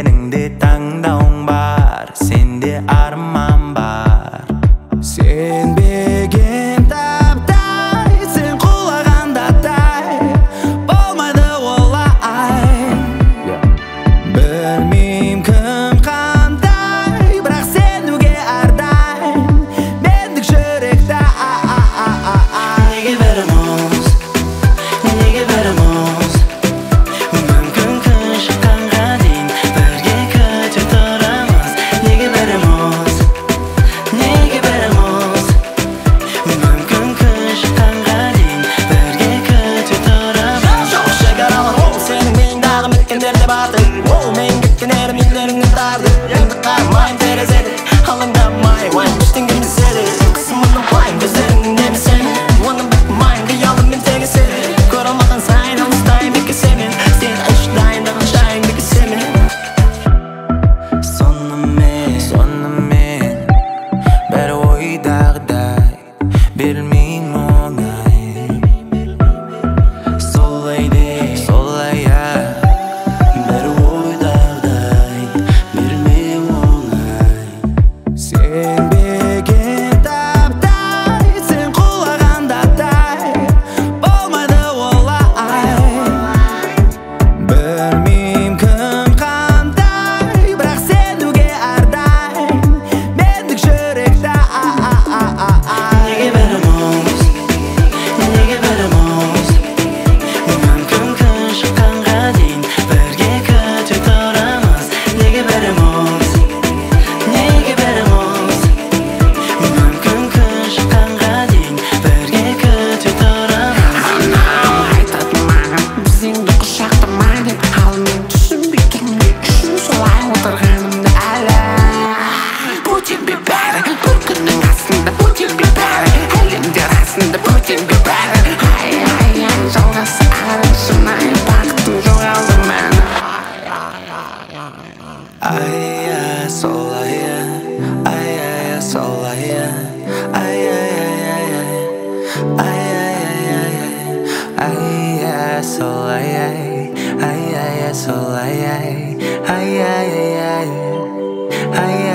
сенің де таңдауың бар сенде арман бар сен Ay, I sol, ay, I ay, I ay, ay, I ay, I ay, ay, I ay, I ay, ay, I ay, I ay, ay, I ay,